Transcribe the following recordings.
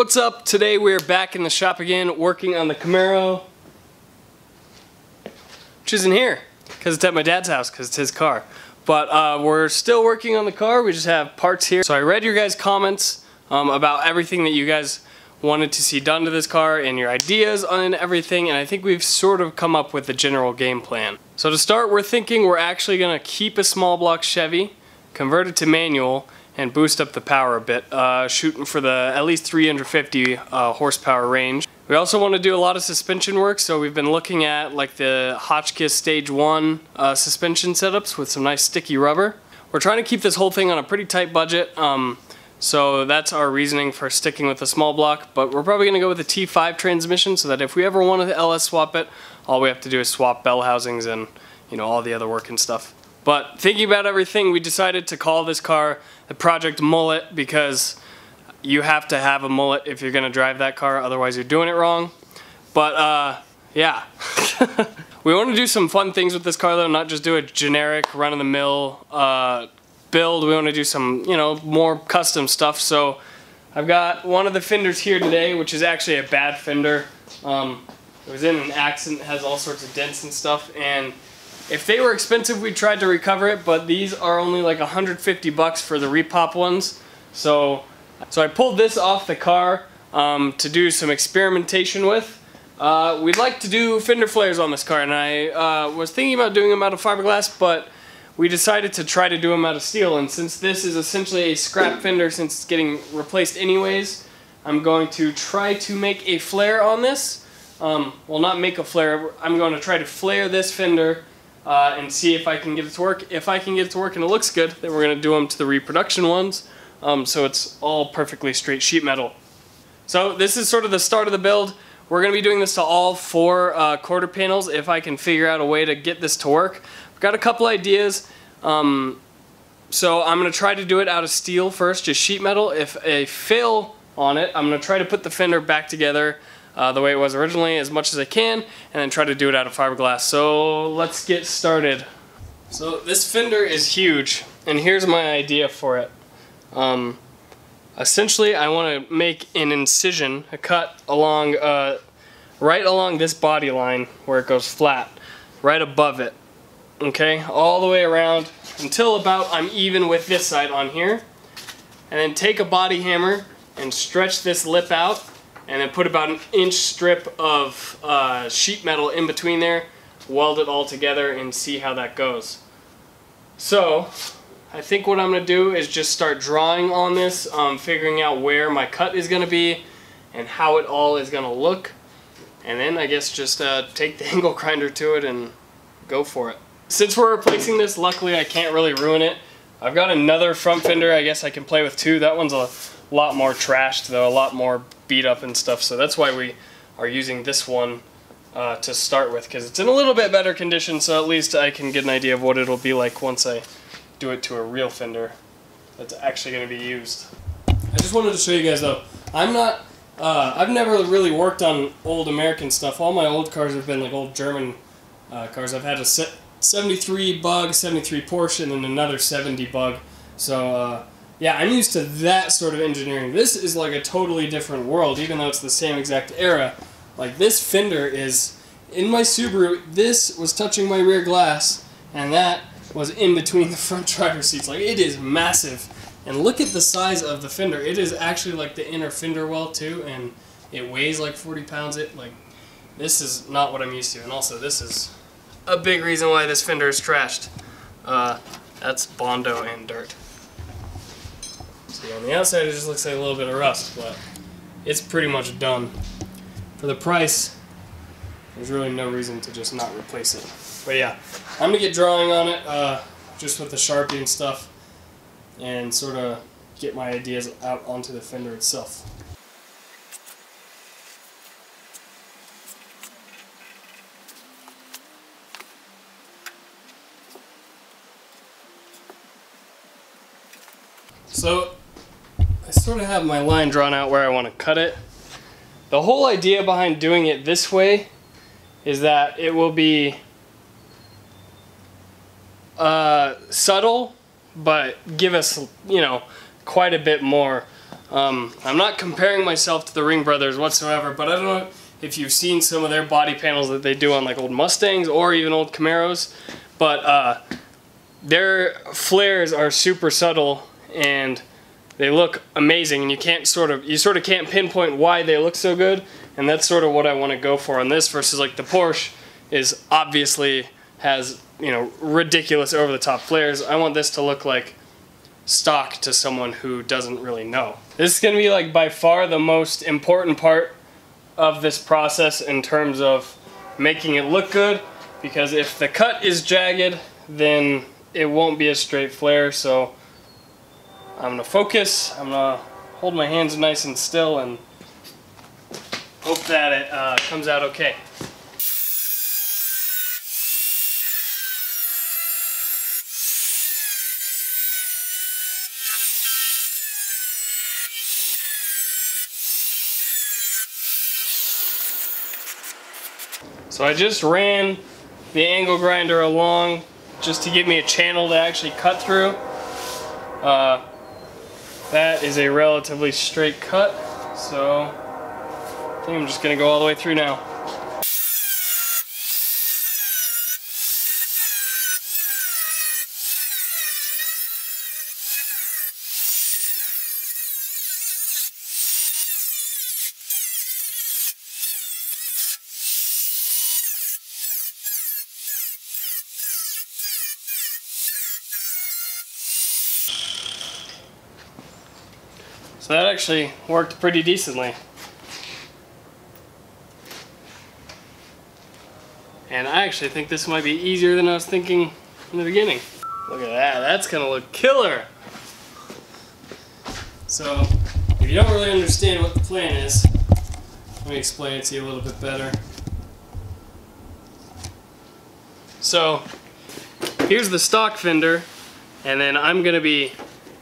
What's up? Today we're back in the shop again working on the Camaro, which isn't here because it's at my dad's house because it's his car. But uh, we're still working on the car. We just have parts here. So I read your guys' comments um, about everything that you guys wanted to see done to this car and your ideas on everything and I think we've sort of come up with a general game plan. So to start we're thinking we're actually going to keep a small block Chevy, convert it to manual, and boost up the power a bit, uh, shooting for the at least 350 uh, horsepower range. We also want to do a lot of suspension work, so we've been looking at like the Hotchkiss Stage 1 uh, suspension setups with some nice sticky rubber. We're trying to keep this whole thing on a pretty tight budget, um, so that's our reasoning for sticking with a small block, but we're probably going to go with a T5 transmission so that if we ever want to LS swap it, all we have to do is swap bell housings and you know all the other work and stuff. But thinking about everything, we decided to call this car the Project Mullet because you have to have a mullet if you're going to drive that car, otherwise you're doing it wrong. But uh, yeah. we want to do some fun things with this car though, not just do a generic run-of-the-mill uh, build. We want to do some, you know, more custom stuff. So I've got one of the fenders here today, which is actually a bad fender. Um, it was in an accident, has all sorts of dents and stuff, and if they were expensive, we tried to recover it, but these are only like 150 bucks for the repop ones. So, so I pulled this off the car um, to do some experimentation with. Uh, we'd like to do fender flares on this car, and I uh, was thinking about doing them out of fiberglass, but we decided to try to do them out of steel. And since this is essentially a scrap fender, since it's getting replaced anyways, I'm going to try to make a flare on this. Um, well, not make a flare. I'm going to try to flare this fender uh, and see if I can get it to work. If I can get it to work and it looks good, then we're going to do them to the reproduction ones. Um, so it's all perfectly straight sheet metal. So this is sort of the start of the build. We're going to be doing this to all four uh, quarter panels if I can figure out a way to get this to work. I've got a couple ideas. Um, so I'm going to try to do it out of steel first, just sheet metal. If I fail on it, I'm going to try to put the fender back together uh, the way it was originally as much as I can and then try to do it out of fiberglass. So let's get started. So this fender is huge and here's my idea for it. Um, essentially I want to make an incision, a cut along, uh, right along this body line where it goes flat, right above it. Okay, all the way around until about I'm even with this side on here. And then take a body hammer and stretch this lip out and then put about an inch strip of uh, sheet metal in between there, weld it all together and see how that goes. So, I think what I'm going to do is just start drawing on this, um, figuring out where my cut is going to be and how it all is going to look. And then I guess just uh, take the angle grinder to it and go for it. Since we're replacing this, luckily I can't really ruin it. I've got another front fender I guess I can play with too. That one's a lot more trashed though, a lot more beat up and stuff. So that's why we are using this one uh, to start with because it's in a little bit better condition so at least I can get an idea of what it'll be like once I do it to a real fender that's actually going to be used. I just wanted to show you guys though, I'm not, uh, I've never really worked on old American stuff. All my old cars have been like old German uh, cars. I've had a 73 Bug, 73 Porsche, and then another 70 Bug. So uh, yeah, I'm used to that sort of engineering. This is like a totally different world, even though it's the same exact era. Like this fender is in my Subaru. This was touching my rear glass, and that was in between the front driver seats. Like it is massive. And look at the size of the fender. It is actually like the inner fender well too, and it weighs like 40 pounds. It like this is not what I'm used to. And also this is a big reason why this fender is trashed. Uh, that's Bondo and dirt. See, on the outside it just looks like a little bit of rust, but it's pretty much done. For the price, there's really no reason to just not replace it. But yeah, I'm going to get drawing on it, uh, just with the Sharpie and stuff, and sort of get my ideas out onto the fender itself. So sort of have my line drawn out where I want to cut it. The whole idea behind doing it this way is that it will be uh, subtle, but give us, you know, quite a bit more Um, I'm not comparing myself to the Ring Brothers whatsoever, but I don't know if you've seen some of their body panels that they do on like old Mustangs or even old Camaros, but uh, their flares are super subtle and they look amazing and you can't sort of you sort of can't pinpoint why they look so good and that's sort of what I want to go for on this versus like the Porsche is obviously has you know ridiculous over the top flares. I want this to look like stock to someone who doesn't really know. This is gonna be like by far the most important part of this process in terms of making it look good because if the cut is jagged then it won't be a straight flare so I'm gonna focus I'm gonna hold my hands nice and still and hope that it uh, comes out okay So I just ran the angle grinder along just to give me a channel to actually cut through. Uh, that is a relatively straight cut, so I think I'm just going to go all the way through now. So that actually worked pretty decently. And I actually think this might be easier than I was thinking in the beginning. Look at that, that's gonna look killer. So, if you don't really understand what the plan is, let me explain it to you a little bit better. So, here's the stock fender, and then I'm gonna be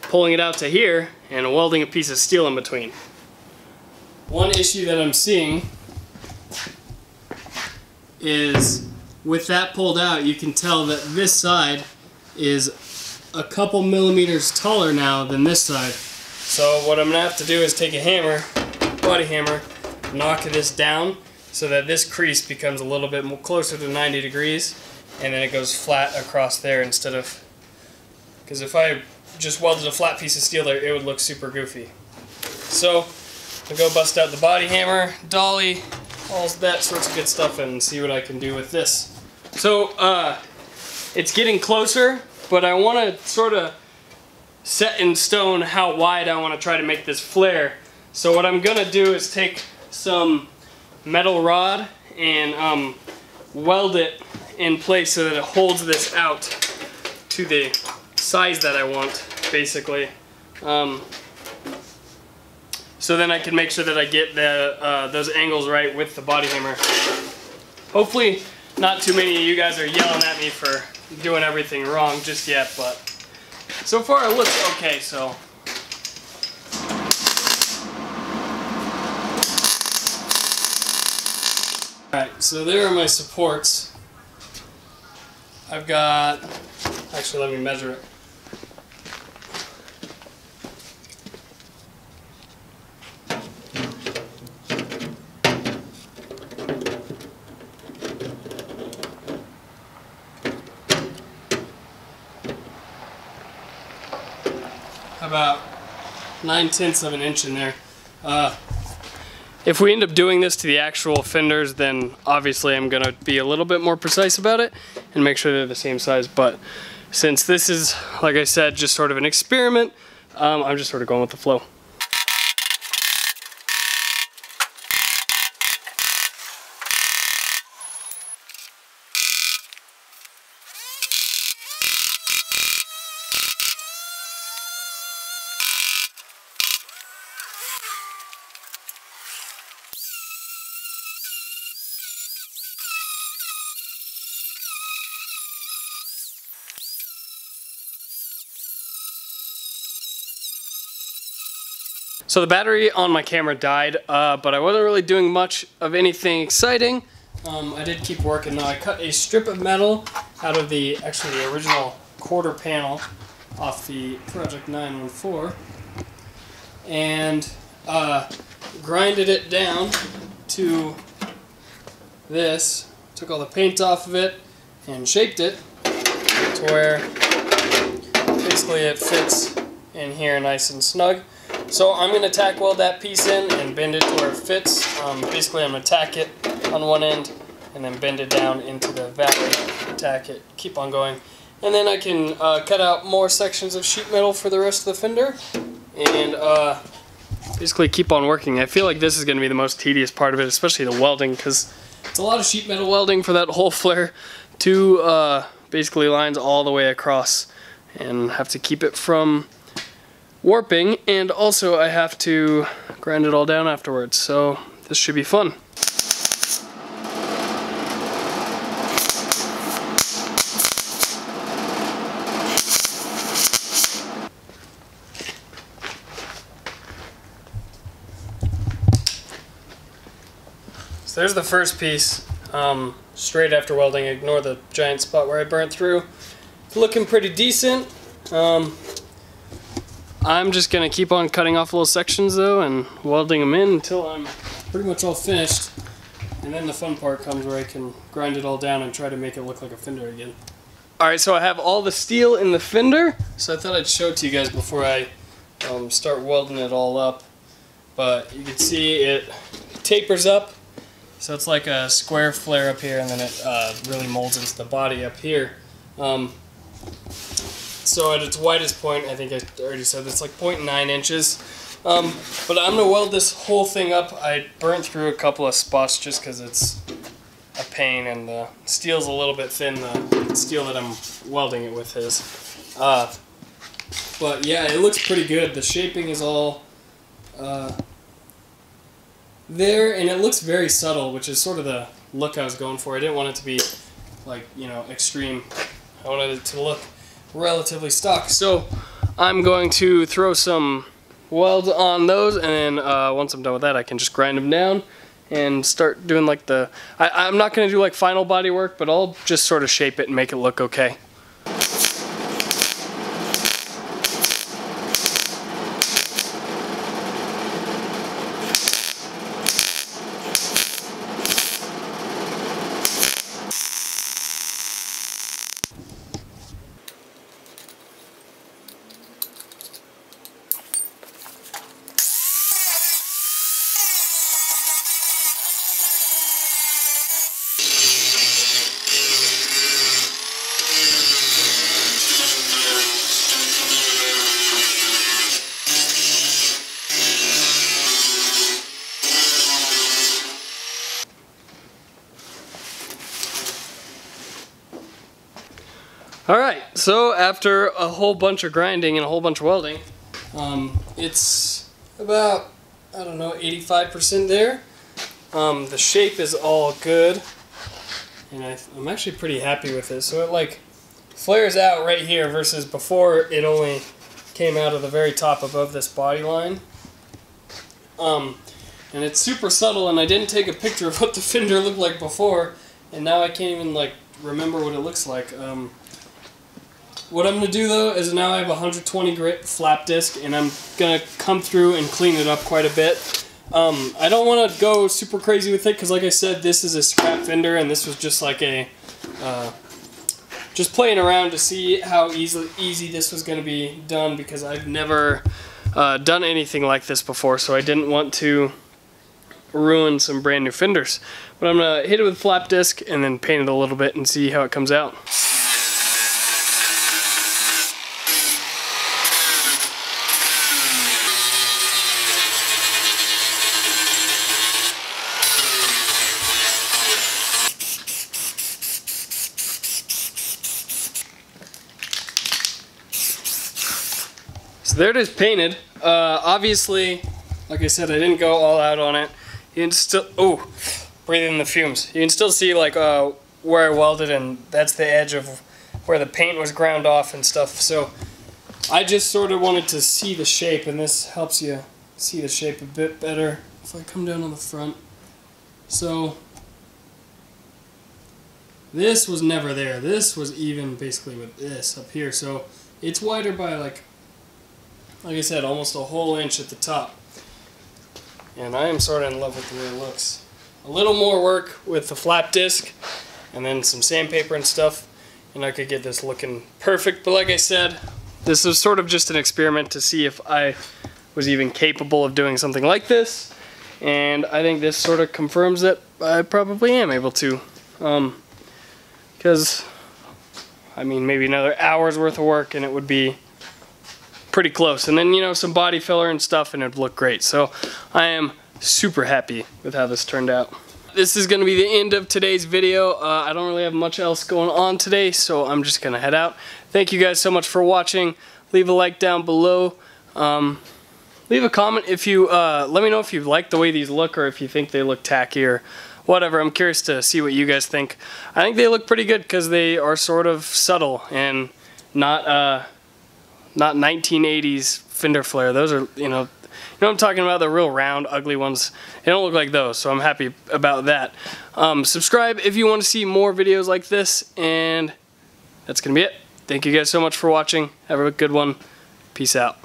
pulling it out to here and welding a piece of steel in between. One issue that I'm seeing is with that pulled out you can tell that this side is a couple millimeters taller now than this side. So what I'm gonna have to do is take a hammer, body hammer, knock this down so that this crease becomes a little bit more closer to 90 degrees and then it goes flat across there instead of because if I just welded a flat piece of steel there, it would look super goofy. So, I'll go bust out the body hammer, dolly, all that sorts of good stuff and see what I can do with this. So, uh, it's getting closer, but I want to sort of set in stone how wide I want to try to make this flare. So what I'm going to do is take some metal rod and um, weld it in place so that it holds this out to the size that I want, basically. Um, so then I can make sure that I get the uh, those angles right with the body hammer. Hopefully not too many of you guys are yelling at me for doing everything wrong just yet, but so far it looks okay, so. Alright, so there are my supports. I've got, actually let me measure it. about nine tenths of an inch in there. Uh, if we end up doing this to the actual fenders, then obviously I'm gonna be a little bit more precise about it and make sure they're the same size. But since this is, like I said, just sort of an experiment, um, I'm just sort of going with the flow. So the battery on my camera died, uh, but I wasn't really doing much of anything exciting. Um, I did keep working though. I cut a strip of metal out of the, actually the original quarter panel off the Project 914. and uh, grinded it down to this. Took all the paint off of it and shaped it to where basically it fits in here nice and snug. So I'm going to tack weld that piece in and bend it to where it fits. Um, basically I'm going to tack it on one end and then bend it down into the valley, tack it, keep on going. And then I can uh, cut out more sections of sheet metal for the rest of the fender and uh, basically keep on working. I feel like this is going to be the most tedious part of it, especially the welding because it's a lot of sheet metal welding for that whole flare. Two uh, basically lines all the way across and have to keep it from warping and also I have to grind it all down afterwards so this should be fun. So there's the first piece. Um, straight after welding ignore the giant spot where I burnt through. It's looking pretty decent. Um, I'm just gonna keep on cutting off little sections though and welding them in until I'm pretty much all finished. And then the fun part comes where I can grind it all down and try to make it look like a fender again. Alright, so I have all the steel in the fender, so I thought I'd show it to you guys before I um, start welding it all up. But you can see it tapers up, so it's like a square flare up here and then it uh, really molds into the body up here. Um, so at its widest point, I think I already said it's like 0.9 inches. Um, but I'm going to weld this whole thing up. I burnt through a couple of spots just because it's a pain and the steel's a little bit thin. The steel that I'm welding it with is. Uh, but yeah, it looks pretty good. The shaping is all uh, there and it looks very subtle, which is sort of the look I was going for. I didn't want it to be like, you know, extreme. I wanted it to look relatively stock. So I'm going to throw some weld on those and then uh, once I'm done with that I can just grind them down and start doing like the, I, I'm not going to do like final body work but I'll just sort of shape it and make it look okay. Alright, after a whole bunch of grinding and a whole bunch of welding, um, it's about, I don't know, 85% there. Um, the shape is all good, and I, I'm actually pretty happy with it. So it like flares out right here versus before it only came out of the very top above this body line. Um, and it's super subtle, and I didn't take a picture of what the fender looked like before, and now I can't even like remember what it looks like. Um, what I'm going to do though is now I have a 120 grit flap disc and I'm going to come through and clean it up quite a bit. Um, I don't want to go super crazy with it because like I said this is a scrap fender and this was just like a uh, just playing around to see how easy, easy this was going to be done because I've never uh, done anything like this before so I didn't want to ruin some brand new fenders. But I'm going to hit it with flap disc and then paint it a little bit and see how it comes out. So there it is painted. Uh, obviously, like I said, I didn't go all out on it. You can still, oh, breathe in the fumes. You can still see like uh, where I welded and that's the edge of where the paint was ground off and stuff. So I just sort of wanted to see the shape and this helps you see the shape a bit better if I come down on the front. So this was never there. This was even basically with this up here. So it's wider by like like I said, almost a whole inch at the top. And I am sort of in love with the way it looks. A little more work with the flap disc and then some sandpaper and stuff and I could get this looking perfect. But like I said, this is sort of just an experiment to see if I was even capable of doing something like this. And I think this sort of confirms that I probably am able to. Because, um, I mean, maybe another hour's worth of work and it would be pretty close. And then, you know, some body filler and stuff and it'd look great. So I am super happy with how this turned out. This is going to be the end of today's video. Uh, I don't really have much else going on today, so I'm just to head out. Thank you guys so much for watching. Leave a like down below. Um, leave a comment if you, uh, let me know if you like the way these look or if you think they look tacky or whatever. I'm curious to see what you guys think. I think they look pretty good because they are sort of subtle and not, uh, not 1980s fender flare. Those are, you know, you know I'm talking about? The real round, ugly ones. They don't look like those, so I'm happy about that. Um, subscribe if you want to see more videos like this, and that's going to be it. Thank you guys so much for watching. Have a good one. Peace out.